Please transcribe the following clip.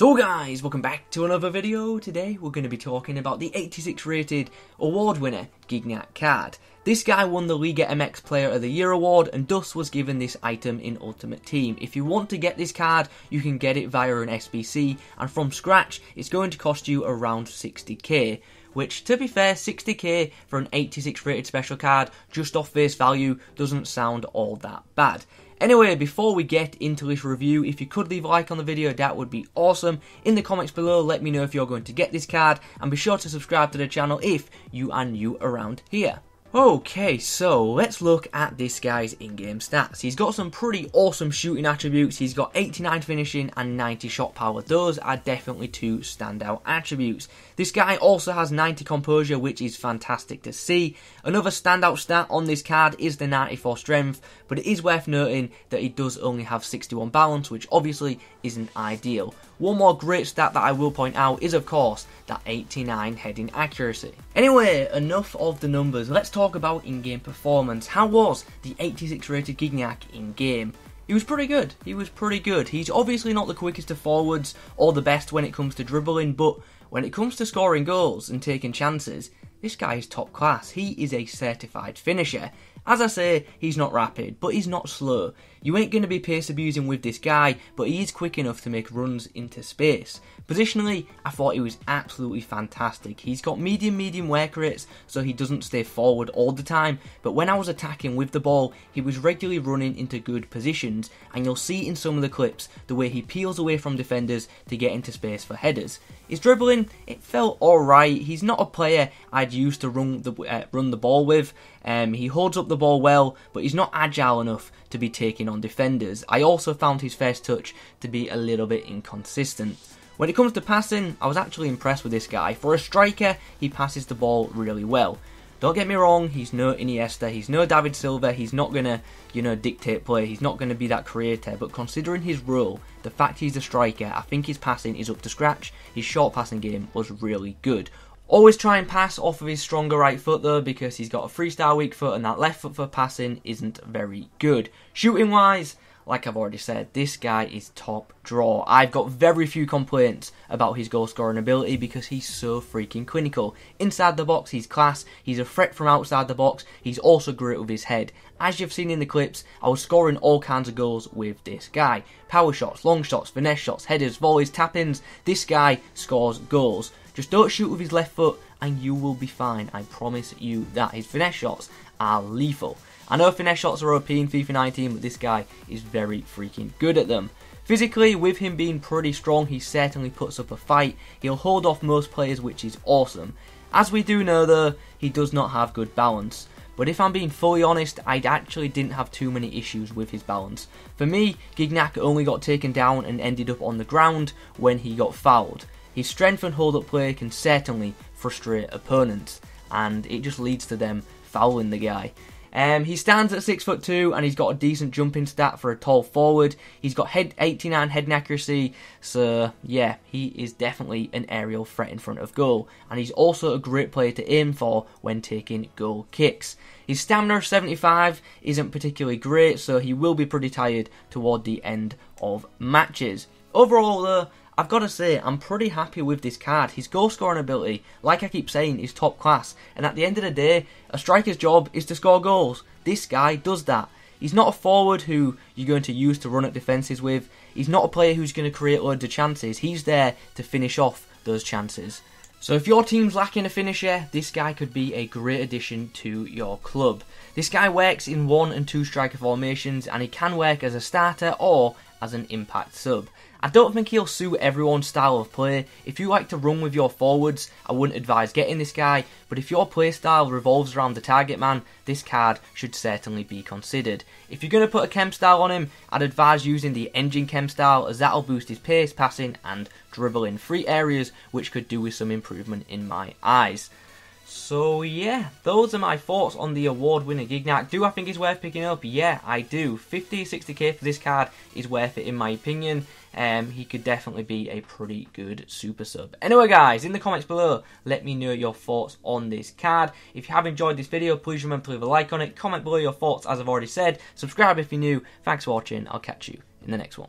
So guys, welcome back to another video. Today we're going to be talking about the 86 rated award winner, Gignac card. This guy won the Liga MX Player of the Year award and thus was given this item in Ultimate Team. If you want to get this card, you can get it via an SBC and from scratch it's going to cost you around 60k which to be fair 60k for an 86 rated special card just off face value doesn't sound all that bad. Anyway, before we get into this review, if you could leave a like on the video, that would be awesome. In the comments below, let me know if you're going to get this card, and be sure to subscribe to the channel if you are new around here. Okay, so let's look at this guy's in-game stats. He's got some pretty awesome shooting attributes. He's got 89 finishing and 90 shot power. Those are definitely two standout attributes. This guy also has 90 composure, which is fantastic to see. Another standout stat on this card is the 94 strength, but it is worth noting that he does only have 61 balance, which obviously isn't ideal. One more great stat that I will point out is, of course, that 89 heading accuracy. Anyway, enough of the numbers. Let's talk about in-game performance. How was the 86 rated Gignac in-game? He was pretty good. He was pretty good. He's obviously not the quickest of forwards or the best when it comes to dribbling, but when it comes to scoring goals and taking chances, this guy is top class. He is a certified finisher. As I say, he's not rapid, but he's not slow. You ain't going to be pace abusing with this guy, but he is quick enough to make runs into space. Positionally, I thought he was absolutely fantastic. He's got medium medium work rates, so he doesn't stay forward all the time, but when I was attacking with the ball, he was regularly running into good positions, and you'll see in some of the clips the way he peels away from defenders to get into space for headers. His dribbling, it felt alright. He's not a player I'd use to run the, uh, run the ball with. Um, he holds up the ball well, but he's not agile enough to be taking on defenders. I also found his first touch to be a little bit inconsistent. When it comes to passing, I was actually impressed with this guy. For a striker, he passes the ball really well. Don't get me wrong, he's no Iniesta, he's no David Silva, he's not gonna, you know, dictate play, he's not gonna be that creator, but considering his role, the fact he's a striker, I think his passing is up to scratch, his short passing game was really good. Always try and pass off of his stronger right foot though because he's got a three-star weak foot and that left foot for passing isn't very good. Shooting wise, like I've already said, this guy is top draw. I've got very few complaints about his goal scoring ability because he's so freaking clinical. Inside the box, he's class. He's a threat from outside the box. He's also great with his head. As you've seen in the clips, I was scoring all kinds of goals with this guy. Power shots, long shots, finesse shots, headers, volleys, tap-ins. This guy scores goals. Just don't shoot with his left foot and you will be fine. I promise you that. His finesse shots are lethal. I know finesse shots are OP in FIFA 19, but this guy is very freaking good at them. Physically, with him being pretty strong, he certainly puts up a fight. He'll hold off most players, which is awesome. As we do know though, he does not have good balance. But if I'm being fully honest, I actually didn't have too many issues with his balance. For me, Gignac only got taken down and ended up on the ground when he got fouled. His strength and hold up play can certainly frustrate opponents, and it just leads to them fouling the guy. Um, he stands at six foot two, and he's got a decent jumping stat for a tall forward. He's got head 89 head accuracy, so yeah, he is definitely an aerial threat in front of goal. And he's also a great player to aim for when taking goal kicks. His stamina of 75 isn't particularly great, so he will be pretty tired toward the end of matches. Overall, though, I've got to say, I'm pretty happy with this card. His goal scoring ability, like I keep saying, is top class. And at the end of the day, a striker's job is to score goals. This guy does that. He's not a forward who you're going to use to run at defences with. He's not a player who's going to create loads of chances. He's there to finish off those chances. So if your team's lacking a finisher, this guy could be a great addition to your club. This guy works in one and two striker formations and he can work as a starter or as an impact sub. I don't think he'll suit everyone's style of play. If you like to run with your forwards, I wouldn't advise getting this guy, but if your playstyle revolves around the target man, this card should certainly be considered. If you're going to put a chem style on him, I'd advise using the engine chem style as that'll boost his pace, passing and dribble in free areas, which could do with some improvement in my eyes. So yeah, those are my thoughts on the award winner Gignac. Do I think it's worth picking up? Yeah, I do. 50, 60k for this card is worth it in my opinion. Um, he could definitely be a pretty good super sub. Anyway guys, in the comments below, let me know your thoughts on this card. If you have enjoyed this video, please remember to leave a like on it. Comment below your thoughts as I've already said. Subscribe if you're new. Thanks for watching. I'll catch you in the next one.